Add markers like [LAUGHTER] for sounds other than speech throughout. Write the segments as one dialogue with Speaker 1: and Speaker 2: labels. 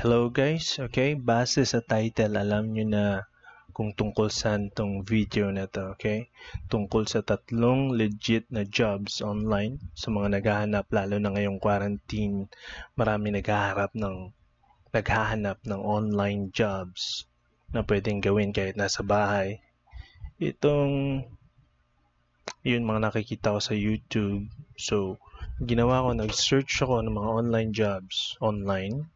Speaker 1: Hello guys, okay? Base sa title, alam nyo na kung tungkol saan tong video na to, okay? Tungkol sa tatlong legit na jobs online sa mga naghahanap, lalo na ngayong quarantine, marami naghaharap ng naghahanap ng online jobs na pwedeng gawin kahit nasa bahay. Itong yun mga nakikita ko sa YouTube. So, ginawa ko, nag-search ako ng mga online jobs online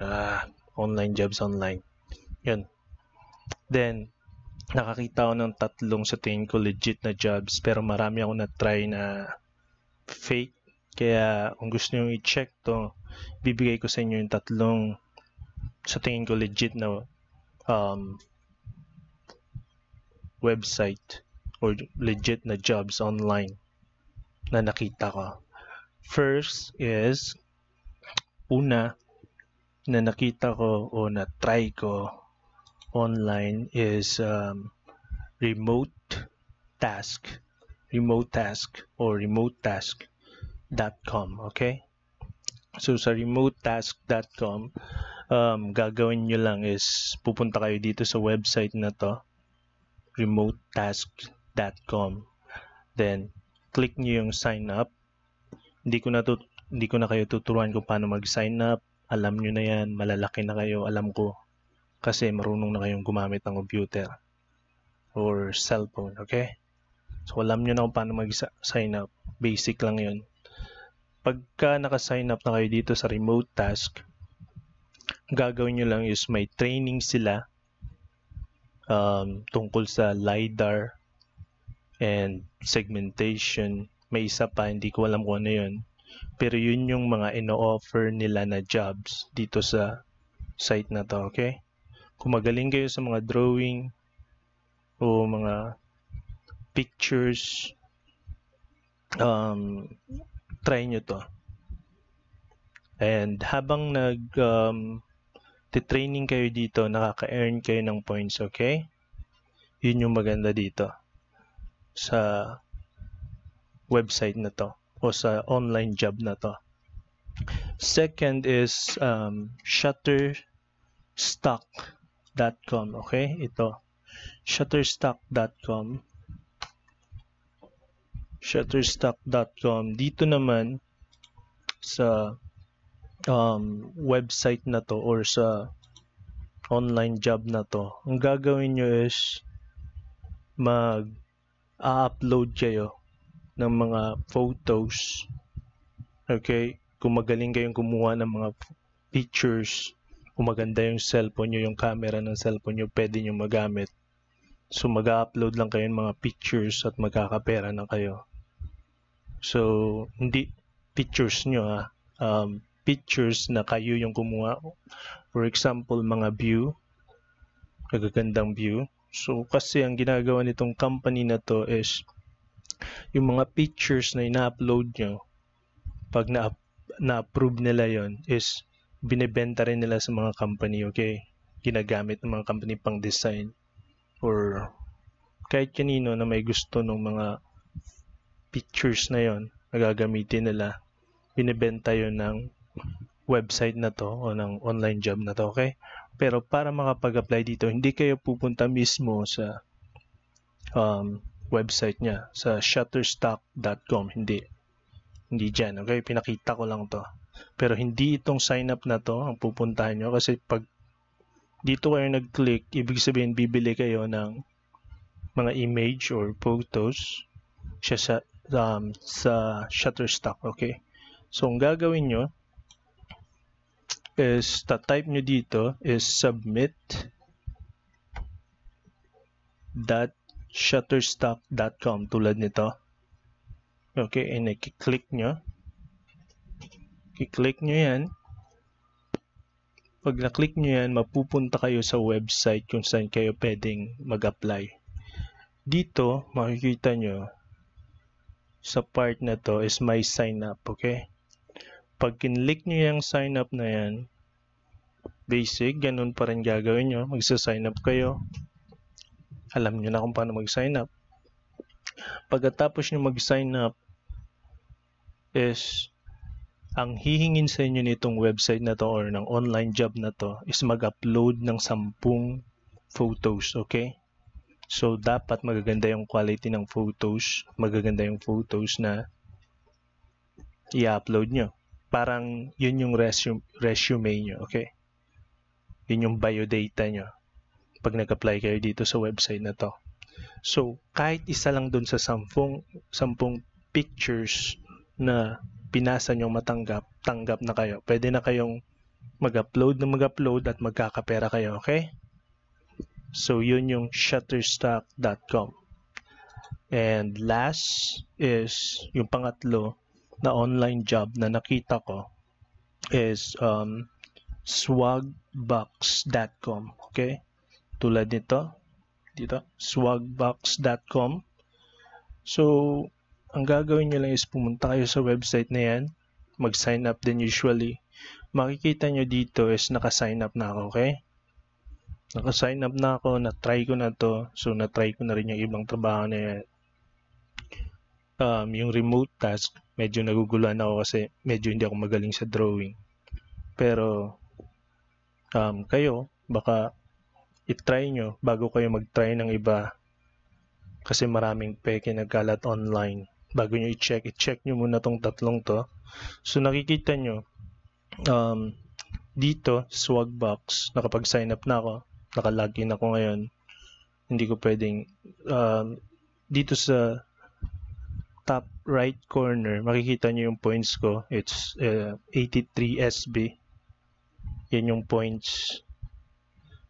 Speaker 1: ah, online jobs online. Yun. Then, nakakita ako ng tatlong sa tingin ko legit na jobs pero marami ako na-try na fake. Kaya kung gusto nyo i-check to, bibigay ko sa inyo yung tatlong sa tingin ko legit na um, website or legit na jobs online na nakita ko. First is, una, na nakita ko o na try ko online is um, remote task remote task or remote task.com okay? So sa remote task.com um, gagawin nyo lang is pupunta kayo dito sa website na to remote task.com then click nyo yung sign up. Hindi ko na to, hindi ko na kayo tuturuan kung paano mag sign up alam nyo na yan, malalaki na kayo, alam ko. Kasi marunong na kayong gumamit ng computer or cellphone, okay? So, alam nyo na kung paano mag-sign up. Basic lang yun. Pagka naka-sign up na kayo dito sa remote task, gagawin nyo lang is may training sila um, tungkol sa LiDAR and segmentation. May isa pa, hindi ko alam kung ano yun pero yun yung mga ino-offer nila na jobs dito sa site na to, okay? Kung magaling kayo sa mga drawing o mga pictures, um, try nyo to. And habang nag um, training kayo dito, nakaka-earn kayo ng points, okay? Yun yung maganda dito sa website na to o sa online job na to. Second is um, shutterstock.com. Okay, ito. Shutterstock.com. Shutterstock.com. Dito naman sa um, website na to or sa online job na to, ang gagawin nyo is mag-upload kayo ng mga photos. Okay? Kung magaling kayong kumuha ng mga pictures, kung maganda yung cellphone nyo, yung camera ng cellphone nyo, pwede nyo magamit. So, mag-upload lang kayo ng mga pictures at magkakapera na kayo. So, hindi pictures nyo ha. Um, pictures na kayo yung kumuha. For example, mga view. Kagagandang view. So, kasi ang ginagawa nitong company na to is yung mga pictures na ina-upload nyo, pag na- na-approve nila yon is binebenta rin nila sa mga company, okay? Ginagamit ng mga company pang design or kahit kanino na may gusto ng mga pictures na yon na gagamitin nila, binebenta yon ng website na to o ng online job na to, okay? Pero para makapag-apply dito, hindi kayo pupunta mismo sa um, website niya sa shutterstock.com. Hindi. Hindi dyan. Okay? Pinakita ko lang to. Pero hindi itong sign up na to ang pupuntahan nyo kasi pag dito kayo nag-click, ibig sabihin bibili kayo ng mga image or photos siya sa, um, sa Shutterstock. Okay? So, ang gagawin nyo is ta-type nyo dito is submit dot shutterstock.com tulad nito. Okay, and i-click nyo. I-click nyo yan. Pag na-click nyo yan, mapupunta kayo sa website kung saan kayo pwedeng mag-apply. Dito, makikita nyo, sa part na to is my sign up, okay? Pag kinlik nyo yung sign up na yan, basic, ganun pa rin gagawin nyo. Magsa-sign up kayo alam nyo na kung paano mag-sign up. Pagkatapos nyo mag-sign up is ang hihingin sa inyo nitong website na to or ng online job na to is mag-upload ng 10 photos, okay? So, dapat magaganda yung quality ng photos, magaganda yung photos na i-upload nyo. Parang yun yung resume, resume nyo, okay? Yun yung biodata nyo pag nag-apply kayo dito sa website na to. So, kahit isa lang dun sa sampung, sampung pictures na pinasa nyo matanggap, tanggap na kayo. Pwede na kayong mag-upload na mag-upload at magkakapera kayo, okay? So, yun yung shutterstock.com. And last is yung pangatlo na online job na nakita ko is um, swagbox.com. Okay? Tulad nito. Dito. swagbox.com. So, ang gagawin nyo lang is pumunta kayo sa website na yan, mag-sign up din usually. Makikita nyo dito is naka-sign up na ako, okay? Naka-sign up na ako, na-try ko na to. So, na-try ko na rin yung ibang trabaho na yan. Um, yung remote task, medyo naguguluhan ako kasi medyo hindi ako magaling sa drawing. Pero, um, kayo, baka i-try nyo bago kayo mag-try ng iba kasi maraming peke nagkalat online bago nyo i-check, i-check nyo muna tong tatlong to. So nakikita nyo, um, dito, Swagbox, nakapag-sign up na ako, nakalogin ako ngayon. Hindi ko pwedeng, um, dito sa top right corner, makikita nyo yung points ko. It's uh, 83 SB. Yan yung points.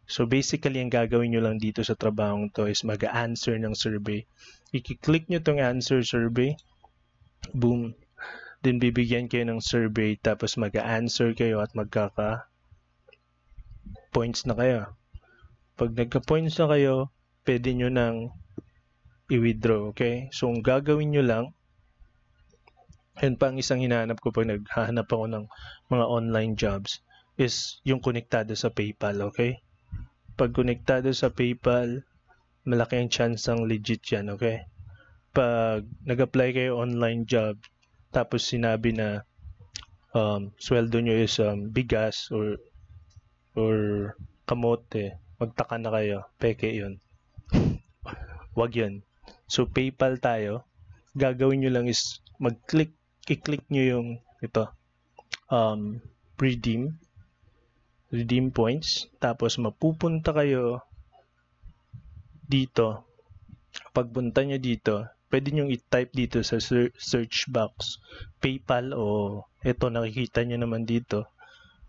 Speaker 1: So basically, ang gagawin nyo lang dito sa trabahong to is mag-answer ng survey i-click nyo tong answer survey. Boom. Then bibigyan kayo ng survey tapos mag-answer kayo at magkaka points na kayo. Pag nagka-points na kayo, pwede nyo nang i-withdraw, okay? So, ang gagawin nyo lang, yun pa ang isang hinahanap ko pag naghahanap ako ng mga online jobs, is yung konektado sa PayPal, okay? Pag konektado sa PayPal, malaki ang chance ng legit yan, okay? Pag nag-apply kayo online job, tapos sinabi na um, sweldo nyo is um, bigas or or kamote, magtaka na kayo, peke yun. [LAUGHS] Wag yun. So, PayPal tayo. Gagawin nyo lang is mag-click, i-click nyo yung ito, um, redeem, redeem points. Tapos, mapupunta kayo dito, pagpunta nyo dito, pwede nyo i-type dito sa search box PayPal o ito nakikita nyo naman dito.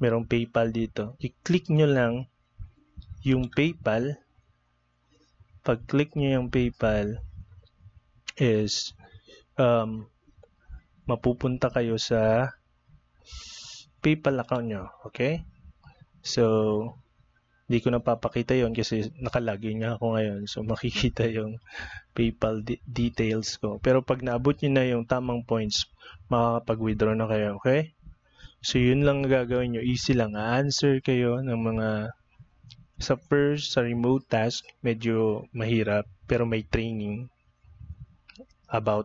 Speaker 1: Merong PayPal dito. I-click nyo lang yung PayPal. Pag click nyo yung PayPal is um, mapupunta kayo sa PayPal account nyo. Okay so hindi ko napapakita yon kasi nakalagin nga ako ngayon. So, [LAUGHS] makikita yung PayPal de- details ko. Pero pag naabot nyo na yung tamang points, makakapag-withdraw na kayo, okay? So, yun lang gagawin nyo. Easy lang. A-answer kayo ng mga sa first, sa remote task, medyo mahirap, pero may training about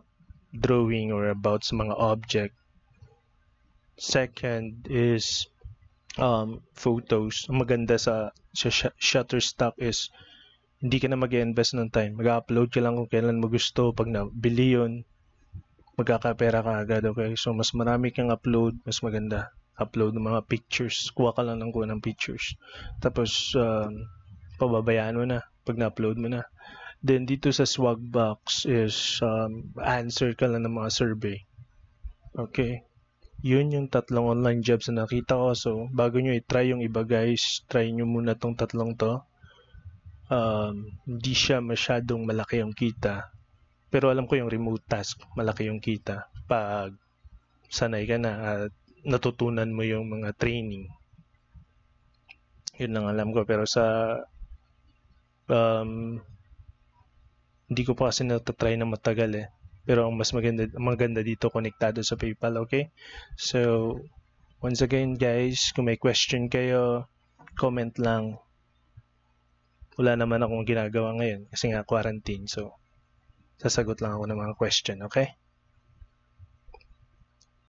Speaker 1: drawing or about sa mga object. Second is um, photos. Ang maganda sa, sa Shutterstock is hindi ka na mag-invest ng time. Mag-upload ka lang kung kailan mo gusto. Pag nabili yun, magkakapera ka agad. Okay? So, mas marami kang upload, mas maganda. Upload ng mga pictures. Kuha ka lang ng kuha ng pictures. Tapos, um, pababayaan mo na pag na-upload mo na. Then, dito sa Swagbox is um, answer ka lang ng mga survey. Okay? Yun yung tatlong online jobs na nakita ko. So, bago nyo i-try yung iba guys, try nyo muna tong tatlong to. Um, hindi siya masyadong malaki yung kita. Pero alam ko yung remote task, malaki yung kita. Pag sanay ka na at natutunan mo yung mga training. Yun lang alam ko. Pero sa um, hindi ko pa kasi natatry na matagal eh. Pero ang mas maganda, maganda dito konektado sa PayPal, okay? So, once again guys, kung may question kayo, comment lang. Wala naman akong ginagawa ngayon kasi nga quarantine. So, sasagot lang ako ng mga question, okay?